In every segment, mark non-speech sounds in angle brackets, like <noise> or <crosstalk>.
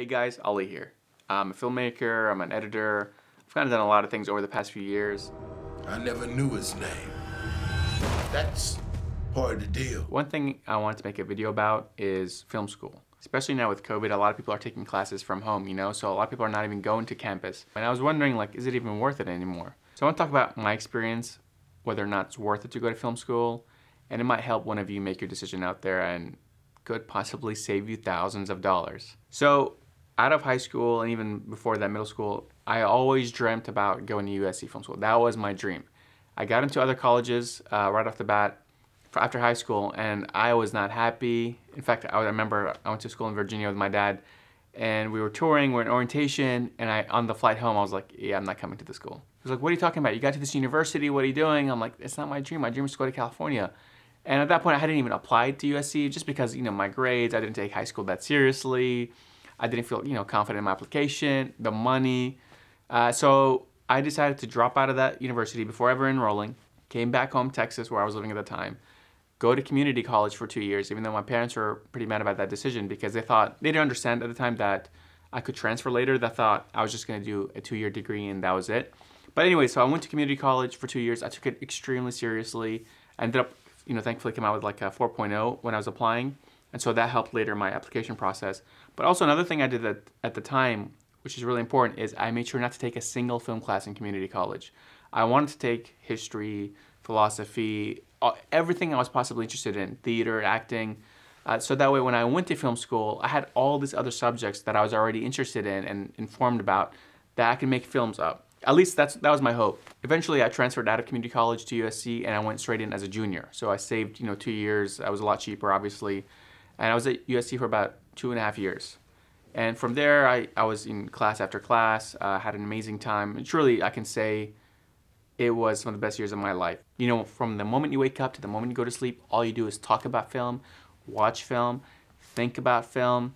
Hey guys, Ali here. I'm a filmmaker, I'm an editor. I've kind of done a lot of things over the past few years. I never knew his name. That's part of the deal. One thing I wanted to make a video about is film school. Especially now with COVID, a lot of people are taking classes from home, you know, so a lot of people are not even going to campus. And I was wondering, like, is it even worth it anymore? So I want to talk about my experience, whether or not it's worth it to go to film school, and it might help one of you make your decision out there and could possibly save you thousands of dollars. So out of high school and even before that middle school, I always dreamt about going to USC Film School. That was my dream. I got into other colleges uh, right off the bat after high school, and I was not happy. In fact, I remember I went to school in Virginia with my dad, and we were touring, we are in orientation, and I on the flight home, I was like, yeah, I'm not coming to the school. He was like, what are you talking about? You got to this university, what are you doing? I'm like, it's not my dream. My dream is to go to California. And at that point, I hadn't even applied to USC just because, you know, my grades, I didn't take high school that seriously. I didn't feel, you know, confident in my application, the money. Uh, so I decided to drop out of that university before ever enrolling, came back home, Texas, where I was living at the time, go to community college for two years, even though my parents were pretty mad about that decision because they thought, they didn't understand at the time that I could transfer later. They thought I was just going to do a two-year degree and that was it. But anyway, so I went to community college for two years. I took it extremely seriously. I ended up, you know, thankfully came out with like a 4.0 when I was applying. And so that helped later my application process. But also another thing I did at, at the time, which is really important, is I made sure not to take a single film class in community college. I wanted to take history, philosophy, everything I was possibly interested in, theater, acting. Uh, so that way when I went to film school, I had all these other subjects that I was already interested in and informed about that I could make films up. At least that's that was my hope. Eventually, I transferred out of community college to USC, and I went straight in as a junior. So I saved, you know, two years. I was a lot cheaper, obviously, and I was at USC for about two and a half years. And from there, I, I was in class after class, uh, had an amazing time. And truly, I can say it was one of the best years of my life. You know, from the moment you wake up to the moment you go to sleep, all you do is talk about film, watch film, think about film.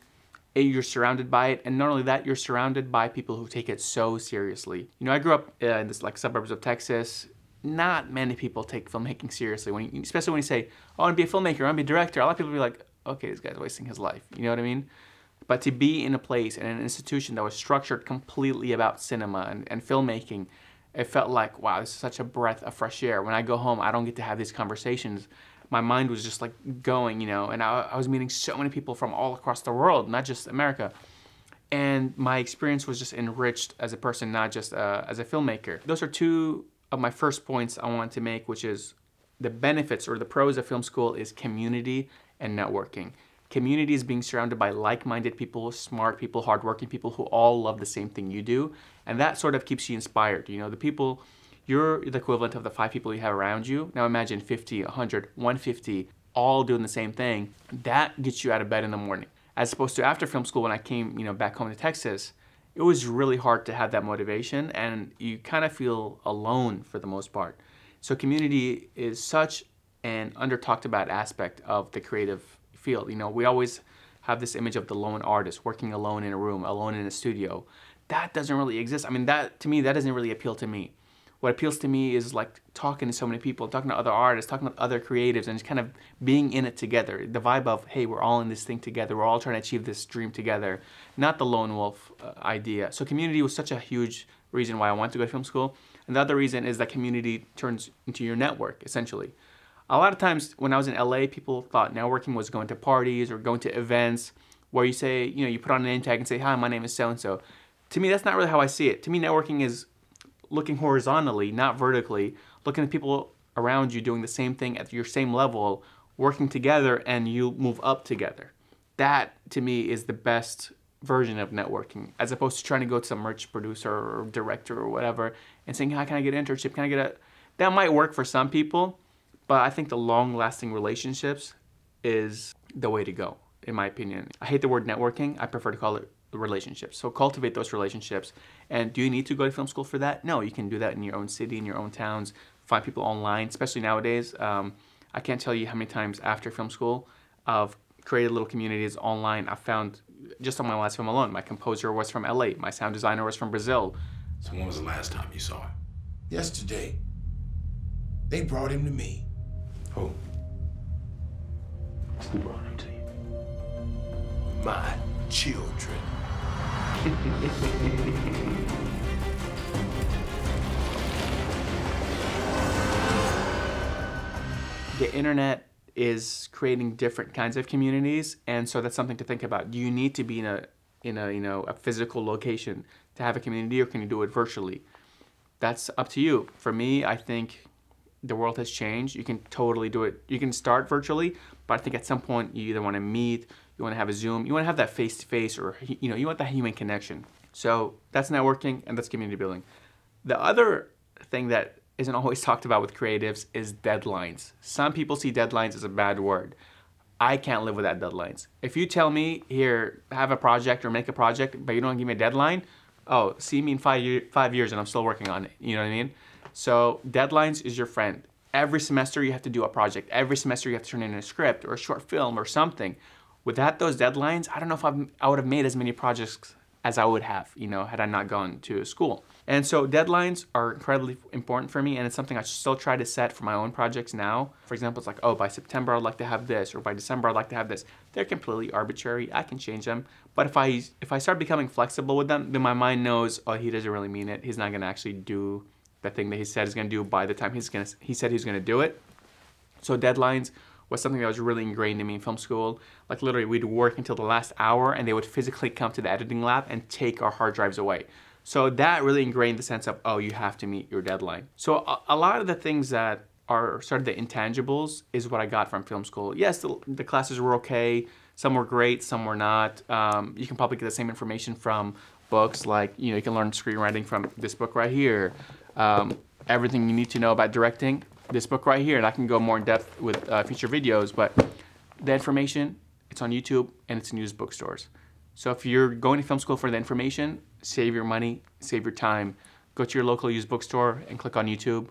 You're surrounded by it, and not only that, you're surrounded by people who take it so seriously. You know, I grew up uh, in this like suburbs of Texas. Not many people take filmmaking seriously. When you, especially when you say, oh, "I want to be a filmmaker, I want to be a director," a lot of people be like, "Okay, this guy's wasting his life." You know what I mean? But to be in a place and an institution that was structured completely about cinema and, and filmmaking, it felt like, wow, this is such a breath of fresh air. When I go home, I don't get to have these conversations. My mind was just like going, you know, and I, I was meeting so many people from all across the world, not just America. And my experience was just enriched as a person, not just uh, as a filmmaker. Those are two of my first points I wanted to make, which is the benefits or the pros of film school is community and networking. Community is being surrounded by like-minded people, smart people, hardworking people who all love the same thing you do. And that sort of keeps you inspired. You know, the people, you're the equivalent of the five people you have around you. Now imagine 50, 100, 150, all doing the same thing. That gets you out of bed in the morning. As opposed to after film school when I came, you know, back home to Texas, it was really hard to have that motivation and you kind of feel alone for the most part. So community is such an under talked about aspect of the creative field. You know, we always have this image of the lone artist working alone in a room, alone in a studio. That doesn't really exist. I mean, that to me, that doesn't really appeal to me. What appeals to me is like talking to so many people, talking to other artists, talking to other creatives, and just kind of being in it together. The vibe of, hey, we're all in this thing together. We're all trying to achieve this dream together, not the lone wolf uh, idea. So community was such a huge reason why I wanted to go to film school. And the other reason is that community turns into your network, essentially. A lot of times when I was in LA, people thought networking was going to parties or going to events where you say, you know, you put on a name tag and say, hi, my name is so-and-so. To me, that's not really how I see it. To me, networking is looking horizontally, not vertically, looking at people around you doing the same thing at your same level, working together, and you move up together. That, to me, is the best version of networking, as opposed to trying to go to some merch producer or director or whatever and saying, how can I get an internship? Can I get a... That might work for some people, but I think the long-lasting relationships is the way to go, in my opinion. I hate the word networking. I prefer to call it relationships. So cultivate those relationships. And do you need to go to film school for that? No, you can do that in your own city, in your own towns. Find people online, especially nowadays. Um, I can't tell you how many times after film school I've created little communities online. I found, just on my last film alone, my composer was from LA, my sound designer was from Brazil. So when was the last time you saw him? Yesterday. They brought him to me. My children. <laughs> the internet is creating different kinds of communities and so that's something to think about. Do you need to be in a in a you know a physical location to have a community or can you do it virtually? That's up to you. For me i think the world has changed. You can totally do it. You can start virtually but i think at some point you either want to meet you want to have a zoom you want to have that face to face or you know you want that human connection so that's networking and that's community building the other thing that isn't <laughs> always talked about with creatives is deadlines. Some people see deadlines as a bad word. I can't live without deadlines. If you tell me, here, have a project or make a project, but you don't give me a deadline, oh, see me in five, year, five years and I'm still working on it. You know what I mean? So deadlines is your friend. Every semester you have to do a project. Every semester you have to turn in a script or a short film or something. Without those deadlines, I don't know if I'm, I would have made as many projects as I would have, you know, had I not gone to school. And so deadlines are incredibly important for me and it's something I still try to set for my own projects now. For example, it's like, oh, by September I'd like to have this or by December I'd like to have this. They're completely arbitrary. I can change them. But if I if I start becoming flexible with them, then my mind knows, oh, he doesn't really mean it. He's not going to actually do the thing that he said he's going to do by the time he's going to he said he's going to do it. So deadlines was something that was really ingrained in me in film school. Like literally we'd work until the last hour and they would physically come to the editing lab and take our hard drives away. So that really ingrained the sense of, oh, you have to meet your deadline. So a, a lot of the things that are sort of the intangibles is what I got from film school. Yes, the, the classes were okay. Some were great, some were not. Um, you can probably get the same information from books like, you know, you can learn screenwriting from this book right here. Um, everything you need to know about directing, this book right here. And I can go more in depth with uh, future videos, but the information, it's on YouTube and it's in used bookstores. So if you're going to film school for the information, save your money, save your time, go to your local used bookstore and click on YouTube,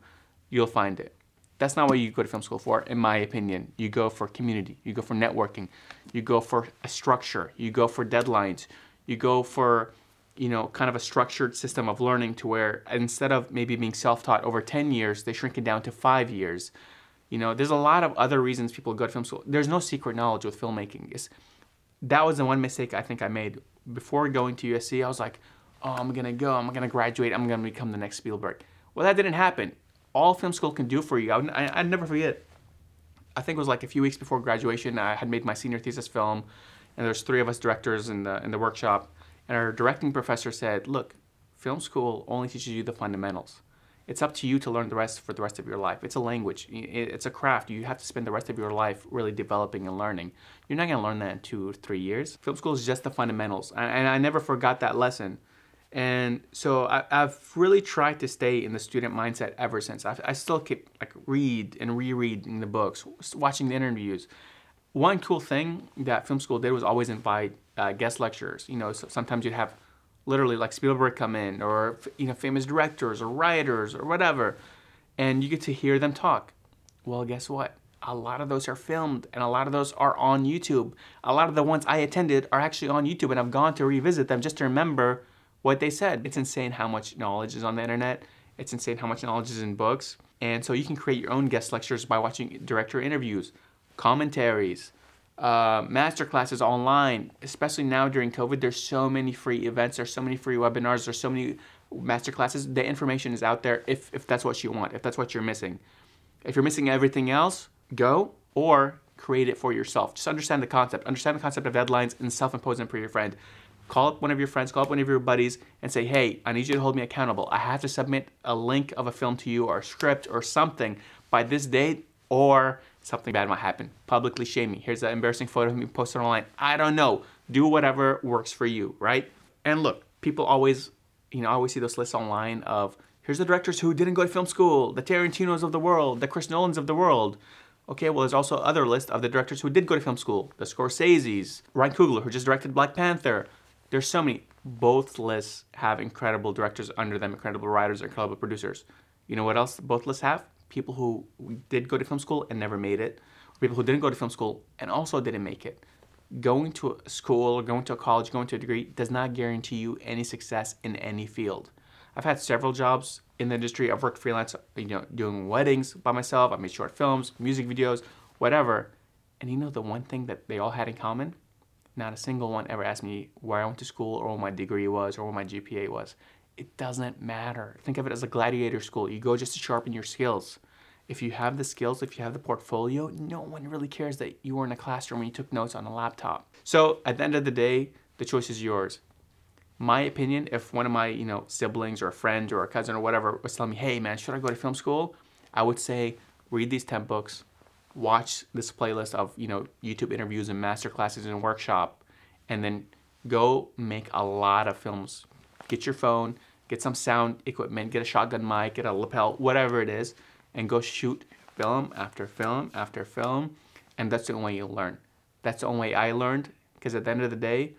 you'll find it. That's not what you go to film school for, in my opinion. You go for community, you go for networking, you go for a structure, you go for deadlines, you go for, you know, kind of a structured system of learning to where instead of maybe being self-taught over 10 years, they shrink it down to five years. You know, there's a lot of other reasons people go to film school. There's no secret knowledge with filmmaking. It's, that was the one mistake I think I made. Before going to USC, I was like, oh, I'm gonna go, I'm gonna graduate, I'm gonna become the next Spielberg. Well, that didn't happen. All film school can do for you, I would, I, would never forget. I think it was like a few weeks before graduation, I had made my senior thesis film, and there's three of us directors in the, in the workshop, and our directing professor said, look, film school only teaches you the fundamentals. It's up to you to learn the rest for the rest of your life. It's a language. It's a craft. You have to spend the rest of your life really developing and learning. You're not going to learn that in two or three years. Film school is just the fundamentals. And I never forgot that lesson. And so I, have really tried to stay in the student mindset ever since. I still keep like read and rereading the books, watching the interviews. One cool thing that film school did was always invite uh, guest lecturers. You know, so sometimes you'd have literally like Spielberg come in, or you know, famous directors or writers or whatever, and you get to hear them talk. Well, guess what? A lot of those are filmed, and a lot of those are on YouTube. A lot of the ones I attended are actually on YouTube, and I've gone to revisit them just to remember what they said. It's insane how much knowledge is on the internet. It's insane how much knowledge is in books. And so you can create your own guest lectures by watching director interviews, commentaries, uh, master classes online, especially now during COVID. There's so many free events, there's so many free webinars, there's so many master classes. The information is out there if, if that's what you want, if that's what you're missing. If you're missing everything else, go or create it for yourself. Just understand the concept. Understand the concept of deadlines and self-impose them for your friend. Call up one of your friends, call up one of your buddies and say, hey, I need you to hold me accountable. I have to submit a link of a film to you or a script or something by this date or something bad might happen. Publicly shame me. Here's an embarrassing photo of me posted online. I don't know. Do whatever works for you, right? And look, people always, you know, I always see those lists online of here's the directors who didn't go to film school, the Tarantinos of the world, the Chris Nolans of the world. Okay, well, there's also other list of the directors who did go to film school, the Scorseses, Ryan Coogler, who just directed Black Panther, there's so many. Both lists have incredible directors under them, incredible writers, incredible producers. You know what else both lists have? People who did go to film school and never made it. People who didn't go to film school and also didn't make it. Going to a school, or going to a college, going to a degree does not guarantee you any success in any field. I've had several jobs in the industry. I've worked freelance, you know, doing weddings by myself. I made short films, music videos, whatever. And you know the one thing that they all had in common? not a single one ever asked me where I went to school or what my degree was or what my GPA was. It doesn't matter. Think of it as a gladiator school. You go just to sharpen your skills. If you have the skills, if you have the portfolio, no one really cares that you were in a classroom and you took notes on a laptop. So at the end of the day, the choice is yours. My opinion, if one of my, you know, siblings or a friend or a cousin or whatever was telling me, hey man, should I go to film school? I would say, read these 10 books, watch this playlist of, you know, YouTube interviews and master classes and workshop, and then go make a lot of films. Get your phone, get some sound equipment, get a shotgun mic, get a lapel, whatever it is, and go shoot film after film after film, and that's the only way you'll learn. That's the only way I learned, because at the end of the day,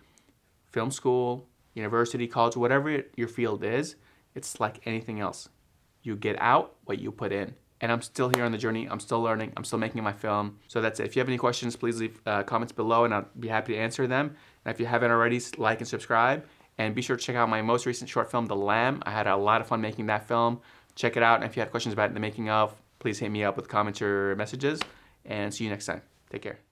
film school, university, college, whatever your field is, it's like anything else. You get out what you put in. And I'm still here on the journey. I'm still learning. I'm still making my film. So that's it. If you have any questions, please leave uh, comments below and I'll be happy to answer them. And if you haven't already, like and subscribe. And be sure to check out my most recent short film, The Lamb. I had a lot of fun making that film. Check it out. And if you have questions about the making of, please hit me up with comments or messages. And see you next time. Take care.